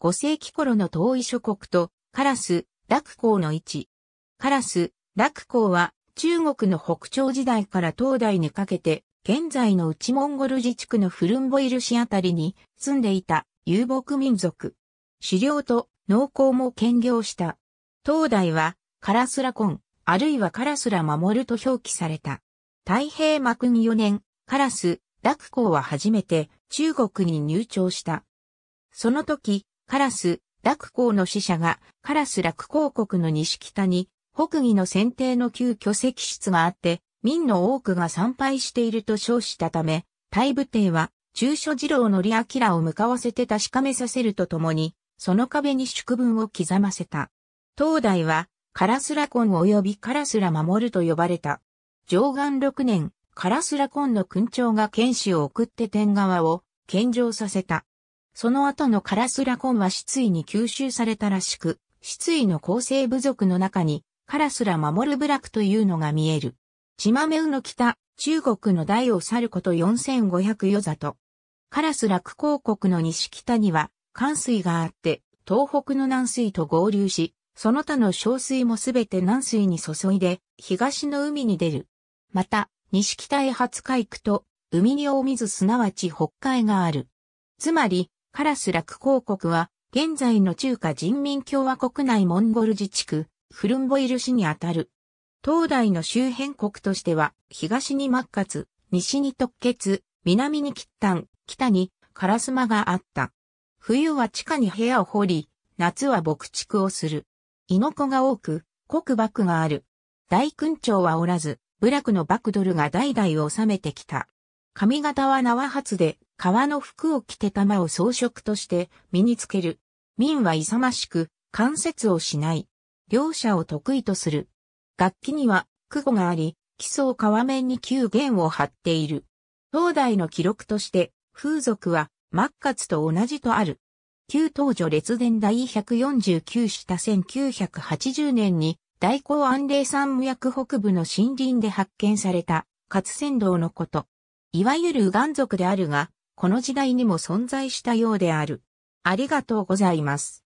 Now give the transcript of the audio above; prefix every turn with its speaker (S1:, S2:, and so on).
S1: 5世紀頃の遠い諸国とカラス、楽港の位置。カラス、楽港は中国の北朝時代から東大にかけて現在の内モンゴル自治区のフルンボイル市あたりに住んでいた遊牧民族。狩猟と農耕も兼業した。東大はカラスラコン、あるいはカラスラ守ると表記された。太平幕2 4年、カラス、楽公は初めて中国に入庁した。その時、カラス、楽公の使者がカラス楽公国の西北に北義の選定の旧巨石室があって、民の多くが参拝していると称したため、大武帝は中書次郎の利明を向かわせて確かめさせるとともに、その壁に祝文を刻ませた。東大は、カラスラコン及びカラスラ守ると呼ばれた。上岸6年、カラスラコンの勲長が剣士を送って天川を献上させた。その後のカラスラコンは失意に吸収されたらしく、失意の構成部族の中にカラスラ守る部落というのが見える。チマメウの北、中国の大を去ること4500余里。カラスラク公国の西北には、関水があって、東北の南水と合流し、その他の小水もすべて南水に注いで、東の海に出る。また、西北へ初海区と、海に大水すなわち北海がある。つまり、カラスラク公国は、現在の中華人民共和国内モンゴル自治区、フルンボイル市にあたる。東大の周辺国としては、東にマッカツ、西に特血、南にキッタン、北にカラスマがあった。冬は地下に部屋を掘り、夏は牧畜をする。イノコが多く、国幕がある。大勲長はおらず、部落のバクドルが代々治めてきた。髪型は縄髪で、革の服を着て玉を装飾として身につける。民は勇ましく、関節をしない。両者を得意とする。楽器には、句語があり、基礎を皮面に旧弦を張っている。東大の記録として、風俗は、末活と同じとある。旧東女列伝第149下1980年に、大港安霊山無薬北部の森林で発見された、活船道のこと。いわゆる右岸族であるが、この時代にも存在したようである。ありがとうございます。